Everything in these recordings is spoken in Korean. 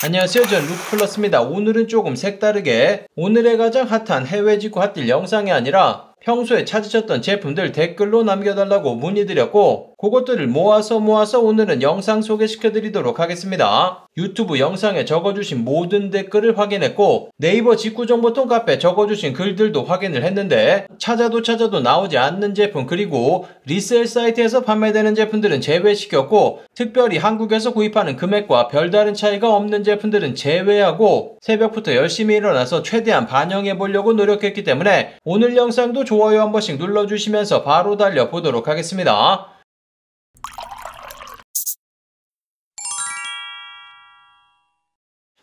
안녕하세요. 전 루플러스입니다. 오늘은 조금 색다르게 오늘의 가장 핫한 해외 직구 핫딜 영상이 아니라 평소에 찾으셨던 제품들 댓글로 남겨달라고 문의드렸고 그것들을 모아서 모아서 오늘은 영상 소개시켜 드리도록 하겠습니다. 유튜브 영상에 적어주신 모든 댓글을 확인했고 네이버 직구정보통 카페 적어주신 글들도 확인을 했는데 찾아도 찾아도 나오지 않는 제품 그리고 리셀 사이트에서 판매되는 제품들은 제외시켰고 특별히 한국에서 구입하는 금액과 별다른 차이가 없는 제품들은 제외하고 새벽부터 열심히 일어나서 최대한 반영해 보려고 노력했기 때문에 오늘 영상도 좋아요 한 번씩 눌러주시면서 바로 달려보도록 하겠습니다.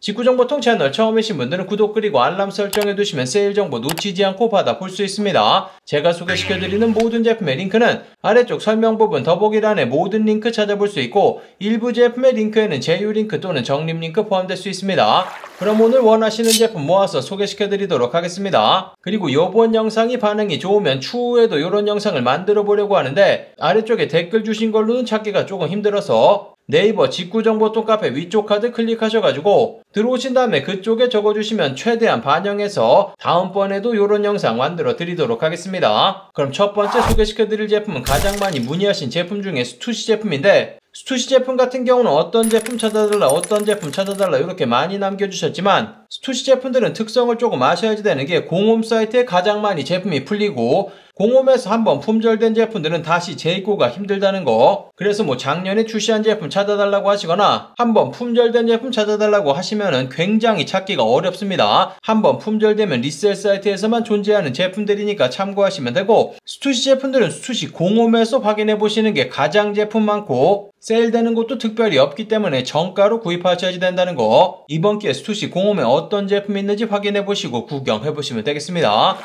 직구정보 통 채널 처음이신 분들은 구독 그리고 알람 설정해 두시면 세일 정보 놓치지 않고 받아볼 수 있습니다. 제가 소개시켜드리는 모든 제품의 링크는 아래쪽 설명 부분 더보기란에 모든 링크 찾아볼 수 있고 일부 제품의 링크에는 제휴 링크 또는 적립 링크 포함될 수 있습니다. 그럼 오늘 원하시는 제품 모아서 소개시켜드리도록 하겠습니다. 그리고 이번 영상이 반응이 좋으면 추후에도 이런 영상을 만들어 보려고 하는데 아래쪽에 댓글 주신 걸로는 찾기가 조금 힘들어서 네이버 직구정보통 카페 위쪽 카드 클릭하셔가지고 들어오신 다음에 그쪽에 적어주시면 최대한 반영해서 다음번에도 이런 영상 만들어 드리도록 하겠습니다. 그럼 첫 번째 소개시켜 드릴 제품은 가장 많이 문의하신 제품 중에 스투시 제품인데 스투시 제품 같은 경우는 어떤 제품 찾아달라 어떤 제품 찾아달라 이렇게 많이 남겨주셨지만 스투시 제품들은 특성을 조금 아셔야지 되는 게 공홈 사이트에 가장 많이 제품이 풀리고 공홈에서 한번 품절된 제품들은 다시 재입고가 힘들다는 거. 그래서 뭐 작년에 출시한 제품 찾아달라고 하시거나 한번 품절된 제품 찾아달라고 하시면은 굉장히 찾기가 어렵습니다. 한번 품절되면 resell 사이트에서만 존재하는 제품들이니까 참고하시면 되고 스투시 제품들은 스투시 공홈에서 확인해 보시는 게 가장 제품 많고 세일되는 곳도 특별히 없기 때문에 정가로 구입하셔야 된다는 거. 이번 기회에 스투시 공홈에 어떤 제품이 있는지 확인해 보시고 구경해 보시면 되겠습니다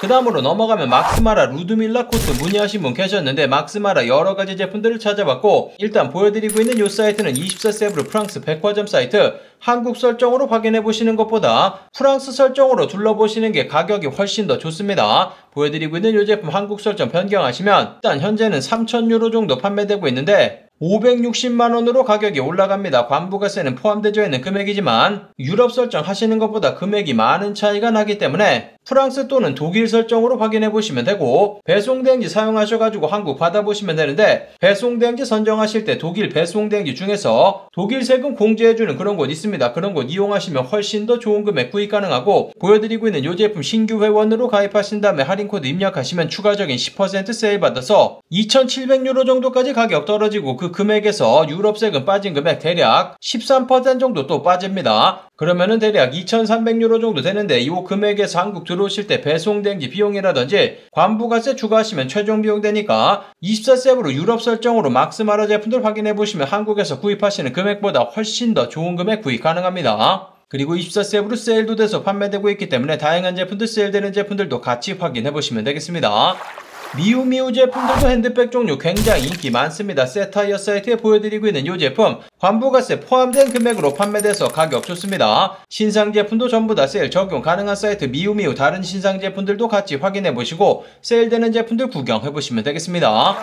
그 다음으로 넘어가면 막스마라 루드밀라 코트 문의하신 분 계셨는데 막스마라 여러가지 제품들을 찾아봤고 일단 보여드리고 있는 이 사이트는 24세브르 프랑스 백화점 사이트 한국 설정으로 확인해 보시는 것보다 프랑스 설정으로 둘러보시는 게 가격이 훨씬 더 좋습니다. 보여드리고 있는 이 제품 한국 설정 변경하시면 일단 현재는 3,000유로 정도 판매되고 있는데 560만원으로 가격이 올라갑니다. 관부가세는 포함되어 있는 금액이지만 유럽 설정 하시는 것보다 금액이 많은 차이가 나기 때문에 프랑스 또는 독일 설정으로 확인해 보시면 되고 배송대행지 사용하셔가지고 한국 받아보시면 되는데 배송대행지 선정하실 때 독일 배송대행지 중에서 독일 세금 공제해주는 그런 곳 있습니다. 그런 곳 이용하시면 훨씬 더 좋은 금액 구입 가능하고 보여드리고 있는 이 제품 신규 회원으로 가입하신 다음에 할인코드 입력하시면 추가적인 10% 세일 받아서 2,700유로 정도까지 가격 떨어지고 그 금액에서 유럽 세금 빠진 금액 대략 13% 정도 또 빠집니다. 그러면은 대략 2,300유로 정도 되는데 이 금액에서 한국 들어오실 때 배송 대행지 비용이라든지 관부가세 추가하시면 최종 비용 되니까 24세브로 유럽 설정으로 막스마라 제품들 확인해 보시면 한국에서 구입하시는 금액보다 훨씬 더 좋은 금액 구입 가능합니다. 그리고 24세브로 세일도 돼서 판매되고 있기 때문에 다양한 제품들 세일되는 제품들도 같이 확인해 보시면 되겠습니다. 미우미우 제품들도 핸드백 종류 굉장히 인기 많습니다. 세타이어 사이트에 보여드리고 있는 이 제품 관부가세 포함된 금액으로 판매돼서 가격 좋습니다. 신상 제품도 전부 다 세일 적용 가능한 사이트 미우미우 다른 신상 제품들도 같이 확인해 보시고 세일되는 제품들 구경해 보시면 되겠습니다.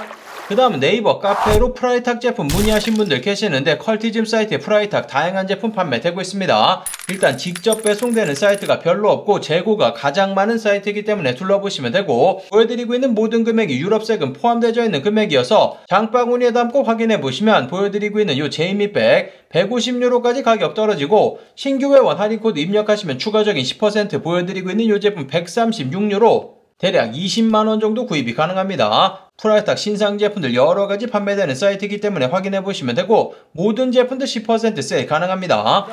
그 다음 네이버 카페로 프라이탁 제품 문의하신 분들 계시는데 컬티즘 사이트에 프라이탁 다양한 제품 판매되고 있습니다. 일단 직접 배송되는 사이트가 별로 없고 재고가 가장 많은 사이트이기 때문에 둘러보시면 되고 보여드리고 있는 모든 금액이 유럽 세금 포함되어 있는 금액이어서 장바구니에 담고 확인해 보시면 보여드리고 있는 이 제이미백 150유로까지 가격 떨어지고 신규 회원 할인 코드 입력하시면 추가적인 10% 보여드리고 있는 이 제품 136유로 대략 20만원 정도 구입이 가능합니다. 프라이탁 신상 제품들 여러가지 판매되는 사이트이기 때문에 확인해 보시면 되고 모든 제품들 10% 세일 가능합니다.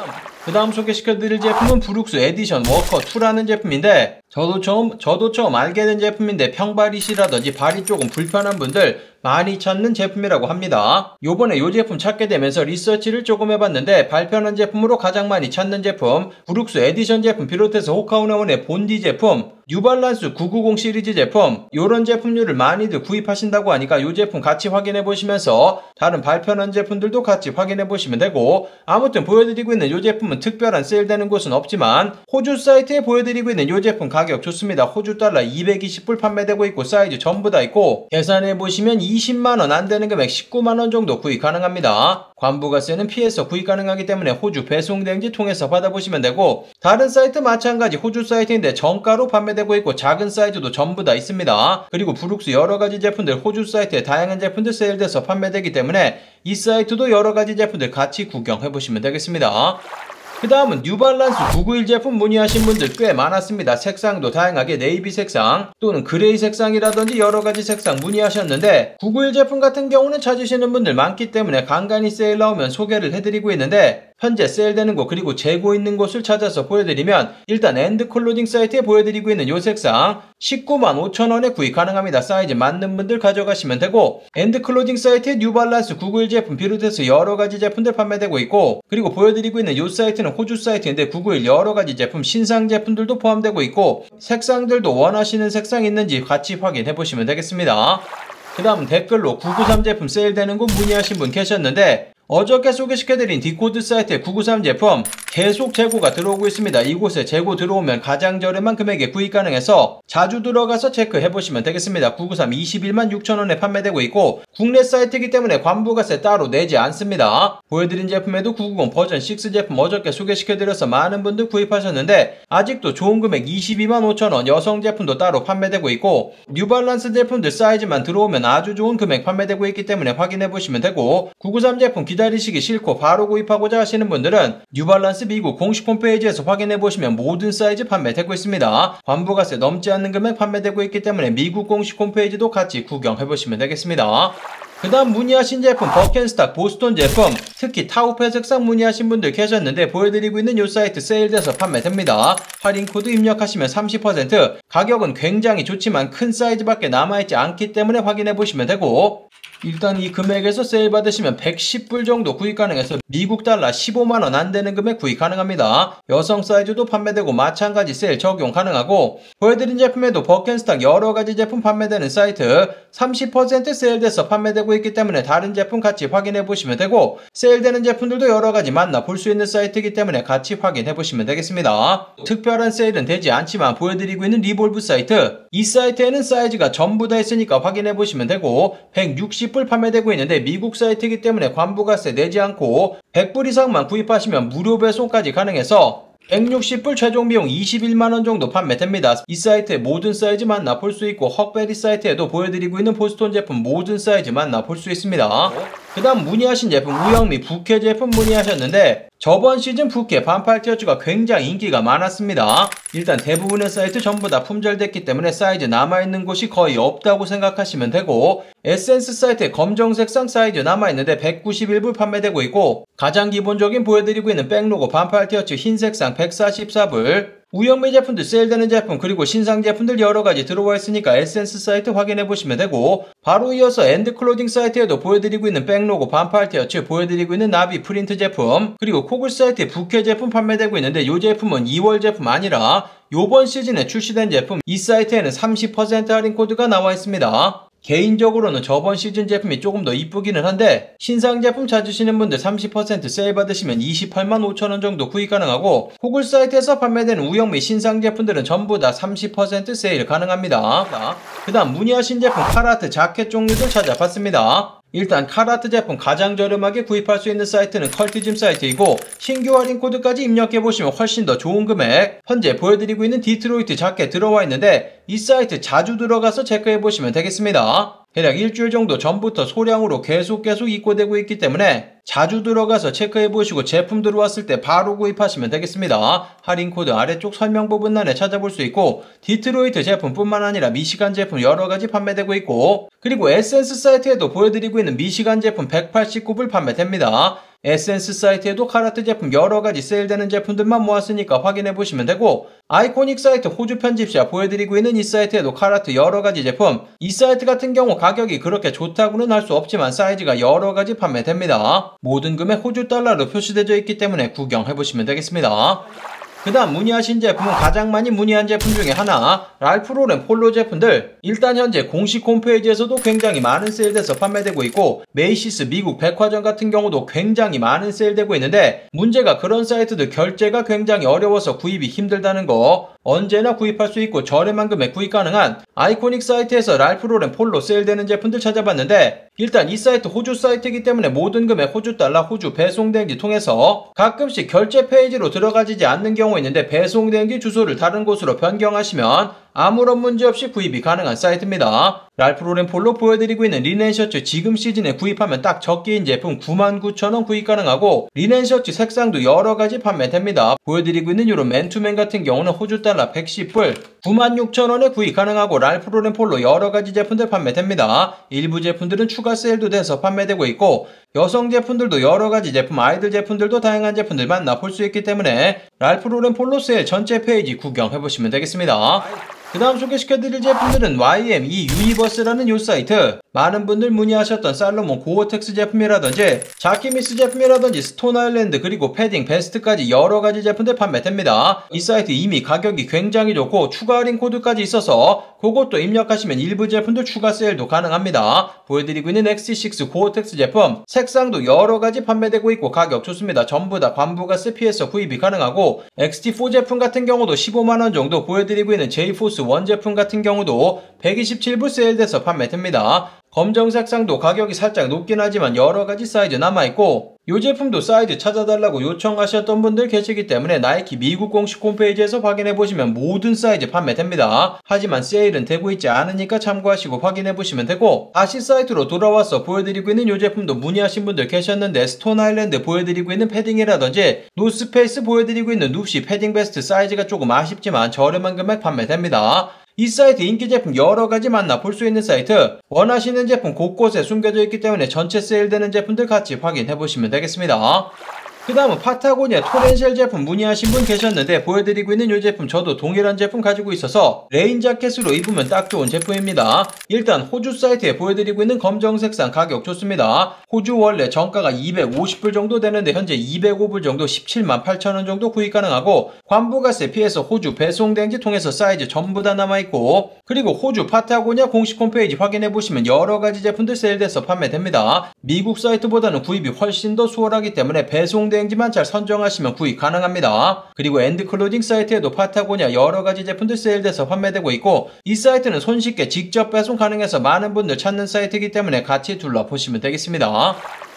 그 다음 소개시켜드릴 제품은 브룩스 애딕션 워커 2라는 제품인데 저도 처음 저도 처음 알게 된 제품인데 평발이시라든지 발이 조금 불편한 분들 많이 찾는 제품이라고 합니다. 요번에 요 제품 찾게 되면서 리서치를 조금 해봤는데 발편한 제품으로 가장 많이 찾는 제품 브룩스 애딕션 제품 비롯해서 호카오네오네의 본디 제품 뉴발란스 990 시리즈 제품 요런 제품류를 많이들 구입하 하신다고 하니까 이 제품 같이 확인해 보시면서 다른 발편한 제품들도 같이 확인해 보시면 되고 아무튼 보여드리고 있는 이 제품은 특별한 세일되는 곳은 없지만 호주 사이트에 보여드리고 있는 이 제품 가격 좋습니다. 호주 달러 220불 판매되고 있고 사이즈 전부 다 있고 계산해 보시면 20만원 안 되는 금액 19만원 정도 구입 가능합니다. 관부가세는 피해서 구입 가능하기 때문에 호주 배송대행지 통해서 받아보시면 되고 다른 사이트 마찬가지 호주 사이트인데 정가로 판매되고 있고 작은 사이즈도 전부 다 있습니다. 그리고 브룩스 여러가지 제품들 호주 사이트에 다양한 제품들 세일돼서 판매되기 때문에 이 사이트도 여러가지 제품들 같이 구경해보시면 되겠습니다. 그 다음은 뉴발란스 991 제품 문의하신 분들 꽤 많았습니다. 색상도 다양하게 네이비 색상 또는 그레이 색상이라든지 여러가지 색상 문의하셨는데 991 제품 같은 경우는 찾으시는 분들 많기 때문에 간간히 세일 나오면 소개를 해드리고 있는데 현재 세일되는 곳 그리고 재고 있는 곳을 찾아서 보여드리면 일단 엔드클로딩 사이트에 보여드리고 있는 요 색상 19만 5천원에 구입 가능합니다. 사이즈 맞는 분들 가져가시면 되고 엔드클로딩 사이트에 뉴발란스 구구일 제품 비롯해서 여러가지 제품들 판매되고 있고 그리고 보여드리고 있는 요 사이트는 호주 사이트인데 구구일 여러가지 제품 신상 제품들도 포함되고 있고 색상들도 원하시는 색상 있는지 같이 확인해 보시면 되겠습니다. 그 다음 댓글로 993 제품 세일되는 곳 문의하신 분 계셨는데 어저께 소개시켜드린 디코드 사이트의 993 제품 계속 재고가 들어오고 있습니다. 이곳에 재고 들어오면 가장 저렴한 금액에 구입 가능해서 자주 들어가서 체크해 보시면 되겠습니다. 993 21만 6천원에 판매되고 있고 국내 사이트이기 때문에 관부가세 따로 내지 않습니다. 보여드린 제품 외에도 990 버전 6 제품 어저께 소개시켜드려서 많은 분들 구입하셨는데 아직도 좋은 금액 22만 5천원 여성 제품도 따로 판매되고 있고 뉴발란스 제품들 사이즈만 들어오면 아주 좋은 금액 판매되고 있기 때문에 확인해 보시면 되고 993 제품 기다리시기 싫고 바로 구입하고자 하시는 분들은 뉴발란스 미국 공식 홈페이지에서 확인해 보시면 모든 사이즈 판매되고 있습니다. 관부가세 넘지 않는 금액 판매되고 있기 때문에 미국 공식 홈페이지도 같이 구경해 보시면 되겠습니다. 그 다음 문의하신 제품 버켄스탁 보스톤 제품 특히 타우페 색상 문의하신 분들 계셨는데 보여드리고 있는 이 사이트 세일돼서 판매됩니다. 할인 코드 입력하시면 30% 가격은 굉장히 좋지만 큰 사이즈밖에 남아있지 않기 때문에 확인해 보시면 되고 일단 이 금액에서 세일 받으시면 110불 정도 구입 가능해서 미국 달러 15만원 안 되는 금액 구입 가능합니다. 여성 사이즈도 판매되고 마찬가지 세일 적용 가능하고 보여드린 제품 외에도 버켄스탁 여러가지 제품 판매되는 사이트 30% 세일돼서 판매되고 있기 때문에 다른 제품 같이 확인해 보시면 되고 세일되는 제품들도 여러가지 만나 볼 수 있는 사이트이기 때문에 같이 확인해 보시면 되겠습니다. 특별한 세일은 되지 않지만 보여드리고 있는 리볼브 사이트 이 사이트에는 사이즈가 전부 다 있으니까 확인해 보시면 되고 160불 판매되고 있는데 미국 사이트이기 때문에 관부가세 내지 않고 100불 이상만 구입하시면 무료 배송까지 가능해서 160불 최종 비용 21만원 정도 판매됩니다. 이 사이트에 모든 사이즈 만나 볼수 있고 헉베리 사이트에도 보여드리고 있는 보스톤 제품 모든 사이즈 만나 볼수 있습니다. 그 다음 문의하신 제품 우영미 부케 제품 문의하셨는데 저번 시즌 부케 반팔 티셔츠가 굉장히 인기가 많았습니다. 일단 대부분의 사이트 전부 다 품절됐기 때문에 사이즈 남아있는 곳이 거의 없다고 생각하시면 되고 에센스 사이트에 검정색상 사이즈 남아있는데 191불 판매되고 있고 가장 기본적인 보여드리고 있는 백로고 반팔 티셔츠 흰색상 144불 우영미 제품들 세일되는 제품 그리고 신상 제품들 여러가지 들어와 있으니까 에센스 사이트 확인해 보시면 되고 바로 이어서 엔드클로딩 사이트에도 보여드리고 있는 백로고 반팔 티셔츠 보여드리고 있는 나비 프린트 제품 그리고 코글스 사이트에 부케 제품 판매되고 있는데 이 제품은 이월 제품 아니라 요번 시즌에 출시된 제품 이 사이트에는 30% 할인 코드가 나와 있습니다. 개인적으로는 저번 시즌 제품이 조금 더 이쁘기는 한데 신상 제품 찾으시는 분들 30% 세일 받으시면 28만 5천원 정도 구입 가능하고 구글 사이트에서 판매되는 우영미 신상 제품들은 전부 다 30% 세일 가능합니다. 그 다음 문의하신 제품 칼하트 자켓 종류들 찾아봤습니다. 일단 칼하트 제품 가장 저렴하게 구입할 수 있는 사이트는 컬티즘 사이트이고 신규 할인 코드까지 입력해보시면 훨씬 더 좋은 금액 현재 보여드리고 있는 디트로이트 자켓 들어와 있는데 이 사이트 자주 들어가서 체크해보시면 되겠습니다. 대략 일주일 정도 전부터 소량으로 계속 계속 입고되고 있기 때문에 자주 들어가서 체크해 보시고 제품 들어왔을 때 바로 구입하시면 되겠습니다. 할인 코드 아래쪽 설명 부분란에 찾아볼 수 있고 디트로이트 제품뿐만 아니라 미시간 제품 여러 가지 판매되고 있고 그리고 에센스 사이트에도 보여드리고 있는 미시간 제품 189불 판매됩니다. 에센스 사이트에도 칼하트 제품 여러가지 세일되는 제품들만 모았으니까 확인해보시면 되고 아이코닉 사이트 호주 편집샵 보여드리고 있는 이 사이트에도 칼하트 여러가지 제품 이 사이트 같은 경우 가격이 그렇게 좋다고는 할 수 없지만 사이즈가 여러가지 판매됩니다. 모든 금액 호주 달러로 표시되어 있기 때문에 구경해보시면 되겠습니다. 그 다음 문의하신 제품은 가장 많이 문의한 제품 중에 하나. 랄프 로렌 폴로 제품들. 일단 현재 공식 홈페이지에서도 굉장히 많은 세일돼서 판매되고 있고 메이시스 미국 백화점 같은 경우도 굉장히 많은 세일되고 있는데 문제가 그런 사이트들 결제가 굉장히 어려워서 구입이 힘들다는 거. 언제나 구입할 수 있고 저렴한 금액 구입 가능한 아이코닉 사이트에서 랄프 로렌 폴로 세일되는 제품들 찾아봤는데 일단 이 사이트 호주 사이트이기 때문에 모든 금액 호주 달러 호주 배송대행지 통해서 가끔씩 결제 페이지로 들어가지지 않는 경우 있는데 배송대행지 주소를 다른 곳으로 변경하시면 아무런 문제 없이 구입이 가능한 사이트입니다. 랄프 로렌 폴로 보여드리고 있는 리넨 셔츠 지금 시즌에 구입하면 딱 적기인 제품 99,000원 구입 가능하고 리넨 셔츠 색상도 여러가지 판매됩니다. 보여드리고 있는 이런 맨투맨 같은 경우는 호주 달러 110불 96,000원에 구입 가능하고 랄프 로렌 폴로 여러가지 제품들 판매됩니다. 일부 제품들은 추가 세일도 돼서 판매되고 있고 여성 제품들도 여러가지 제품 아이들 제품들도 다양한 제품들 만나볼 수 있기 때문에 랄프 로렌 폴로 세일 전체 페이지 구경해보시면 되겠습니다. 그 다음 소개시켜드릴 제품들은 YME 유니버스라는 요 사이트. 많은 분들 문의하셨던 살로몬 고어텍스 제품이라든지 자크뮈스 제품이라든지 스톤 아일랜드 그리고 패딩 베스트까지 여러가지 제품들 판매됩니다. 이 사이트 이미 가격이 굉장히 좋고 추가 할인 코드까지 있어서 그것도 입력하시면 일부 제품들 추가 세일도 가능합니다. 보여드리고 있는 XT6 고어텍스 제품 색상도 여러가지 판매되고 있고 가격 좋습니다. 전부 다 관부가세 피해서 구입이 가능하고 XT4 제품 같은 경우도 15만원 정도 보여드리고 있는 J Force 원 제품 같은 경우도 127불 세일돼서 판매됩니다. 검정 색상도 가격이 살짝 높긴 하지만 여러가지 사이즈 남아있고 이 제품도 사이즈 찾아달라고 요청하셨던 분들 계시기 때문에 나이키 미국 공식 홈페이지에서 확인해보시면 모든 사이즈 판매됩니다. 하지만 세일은 되고 있지 않으니까 참고하시고 확인해보시면 되고 다시 사이트로 돌아와서 보여드리고 있는 이 제품도 문의하신 분들 계셨는데 스톤 아일랜드 보여드리고 있는 패딩이라든지 노스페이스 보여드리고 있는 눕시 패딩 베스트 사이즈가 조금 아쉽지만 저렴한 금액 판매됩니다. 이 사이트 인기 제품 여러 가지 만나 볼 수 있는 사이트 원하시는 제품 곳곳에 숨겨져 있기 때문에 전체 세일되는 제품들 같이 확인해 보시면 되겠습니다. 그 다음은 파타고니아 토렌셜 제품 문의하신 분 계셨는데 보여드리고 있는 이 제품 저도 동일한 제품 가지고 있어서 레인 자켓으로 입으면 딱 좋은 제품입니다. 일단 호주 사이트에 보여드리고 있는 검정 색상 가격 좋습니다. 호주 원래 정가가 250불 정도 되는데 현재 205불 정도 17만 8천원 정도 구입 가능하고 관부가세 피해서 호주 배송대행지 통해서 사이즈 전부 다 남아있고 그리고 호주 파타고니아 공식 홈페이지 확인해보시면 여러가지 제품들 세일돼서 판매됩니다. 미국 사이트보다는 구입이 훨씬 더 수월하기 때문에 배송 만 잘 선정하시면 구입 가능합니다. 그리고 엔드 클로딩 사이트에도 파타고니아 여러가지 제품들 세일돼서 판매되고 있고 이 사이트는 손쉽게 직접 배송 가능해서 많은 분들 찾는 사이트이기 때문에 같이 둘러보시면 되겠습니다.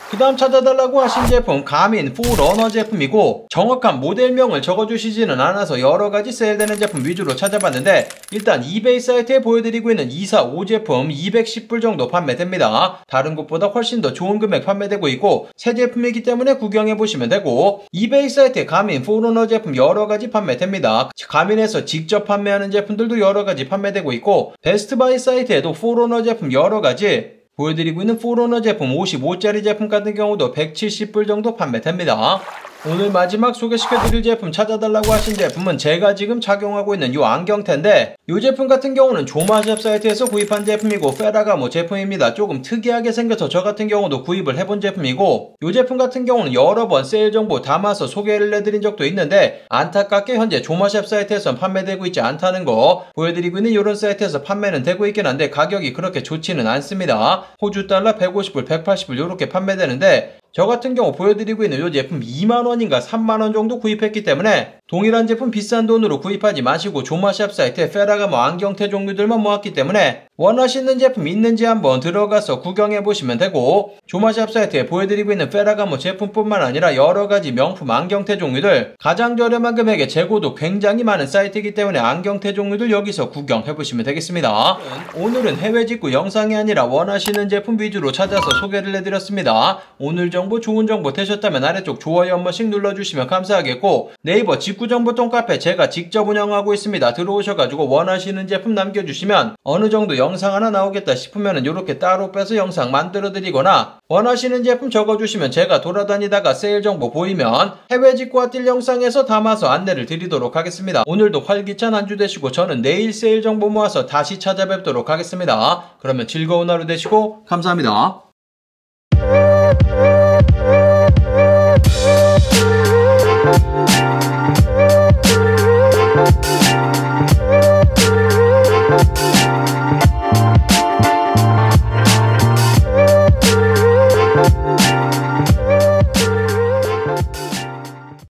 그 다음 찾아달라고 하신 제품 가민 포러너 제품이고 정확한 모델명을 적어주시지는 않아서 여러가지 세일되는 제품 위주로 찾아봤는데 일단 이베이 사이트에 보여드리고 있는 245 제품 210불 정도 판매됩니다. 다른 곳보다 훨씬 더 좋은 금액 판매되고 있고 새 제품이기 때문에 구경해보시면 되고 이베이 사이트에 가민 포러너 제품 여러가지 판매됩니다. 가민에서 직접 판매하는 제품들도 여러가지 판매되고 있고 베스트바이 사이트에도 포러너 제품 여러가지 보여드리고 있는 포로너 제품 55짜리 제품 같은 경우도 170불 정도 판매됩니다. 오늘 마지막 소개시켜드릴 제품 찾아달라고 하신 제품은 제가 지금 착용하고 있는 이 안경테인데 이 제품 같은 경우는 조마샵 사이트에서 구입한 제품이고 페라가모 제품입니다. 조금 특이하게 생겨서 저 같은 경우도 구입을 해본 제품이고 이 제품 같은 경우는 여러 번 세일 정보 담아서 소개를 해드린 적도 있는데 안타깝게 현재 조마샵 사이트에서 판매되고 있지 않다는 거 보여드리고 있는 이런 사이트에서 판매는 되고 있긴 한데 가격이 그렇게 좋지는 않습니다. 호주 달러 150불, 180불 이렇게 판매되는데 저 같은 경우 보여드리고 있는 이 제품 2만원인가 3만원 정도 구입했기 때문에 동일한 제품 비싼 돈으로 구입하지 마시고 조마샵 사이트에 페라가모 안경테 종류들만 모았기 때문에 원하시는 제품 있는지 한번 들어가서 구경해 보시면 되고 조마샵 사이트에 보여드리고 있는 페라가모 제품뿐만 아니라 여러가지 명품 안경테 종류들 가장 저렴한 금액에 재고도 굉장히 많은 사이트이기 때문에 안경테 종류들 여기서 구경해 보시면 되겠습니다. 오늘은 해외 직구 영상이 아니라 원하시는 제품 위주로 찾아서 소개를 해드렸습니다. 오늘 정보 좋은 정보 되셨다면 아래쪽 좋아요 한 번씩 눌러주시면 감사하겠고 네이버 직 직구정보통 카페 제가 직접 운영하고 있습니다. 들어오셔가지고 원하시는 제품 남겨주시면 어느 정도 영상 하나 나오겠다 싶으면 이렇게 따로 빼서 영상 만들어 드리거나 원하시는 제품 적어주시면 제가 돌아다니다가 세일 정보 보이면 해외 직구와 뛸 영상에서 담아서 안내를 드리도록 하겠습니다. 오늘도 활기찬 한 주 되시고 저는 내일 세일 정보 모아서 다시 찾아뵙도록 하겠습니다. 그러면 즐거운 하루 되시고 감사합니다.